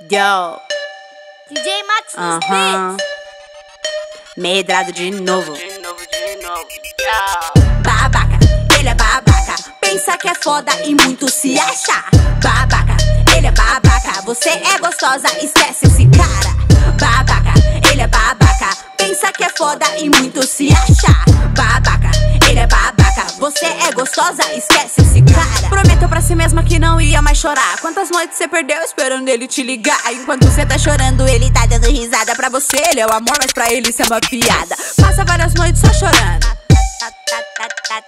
Yo. DJ Max Aham. beats. Medrado de novo. De novo, de novo. Tchau. Babaca, ele é babaca. Pensa que é foda e muito se acha. Babaca, ele é babaca. Você é gostosa, esquece esse cara. Babaca, ele é babaca. Pensa que é foda e muito se acha. É gostosa, esquece esse cara. Prometeu pra si mesma que não ia mais chorar. Quantas noites você perdeu esperando ele te ligar? Enquanto você tá chorando, ele tá dando risada. Pra você, ele é o amor, mas pra ele isso é uma piada. Passa várias noites só chorando.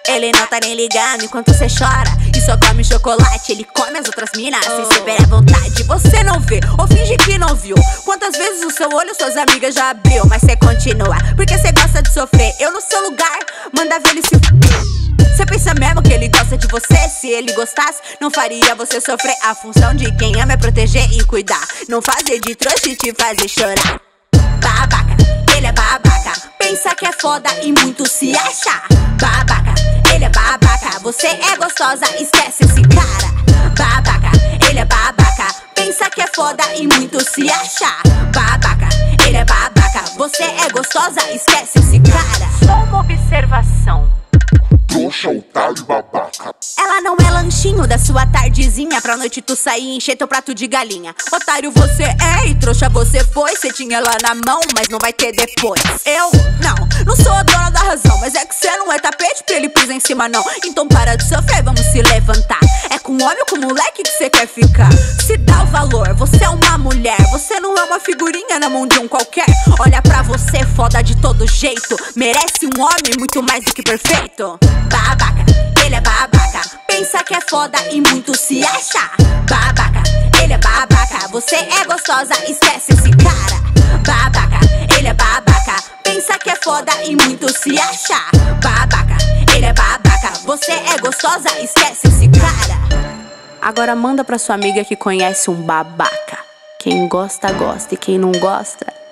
Ele não tá nem ligando enquanto você chora E só come chocolate, ele come as outras minas Sem saber à vontade, você não vê Ou finge que não viu Quantas vezes o seu olho suas amigas já abriu Mas você continua, porque você gosta de sofrer Eu no seu lugar, manda ver ele se pensa mesmo que ele gosta de você? Se ele gostasse, não faria você sofrer. A função de quem ama é proteger e cuidar. Não fazer de trouxa e te fazer chorar. Babaca, ele é babaca. Pensa que é foda e muito se acha. Babaca, ele é babaca. Você é gostosa, esquece esse cara. Babaca, ele é babaca. Pensa que é foda e muito se acha. Babaca, ele é babaca. Você é gostosa, esquece esse cara. Só uma observação. Lanchinho da sua tardezinha. Pra noite tu sair e encher teu prato de galinha. Otário você é e trouxa você foi. Cê tinha ela na mão, mas não vai ter depois. Eu, não, não sou a dona da razão. Mas é que cê não é tapete pra ele pisar em cima não. Então para de sofrer, vamos se levantar. É com homem ou com moleque que cê quer ficar? Se dá o valor, você é uma mulher. Você não é uma figurinha na mão de um qualquer. Olha pra você, foda de todo jeito. Merece um homem muito mais do que perfeito. Babaca, foda e muito se acha. Babaca, ele é babaca. Você é gostosa, esquece esse cara. Babaca, ele é babaca. Pensa que é foda e muito se acha. Babaca, ele é babaca. Você é gostosa, esquece esse cara. Agora manda pra sua amiga que conhece um babaca. Quem gosta, gosta. E quem não gosta.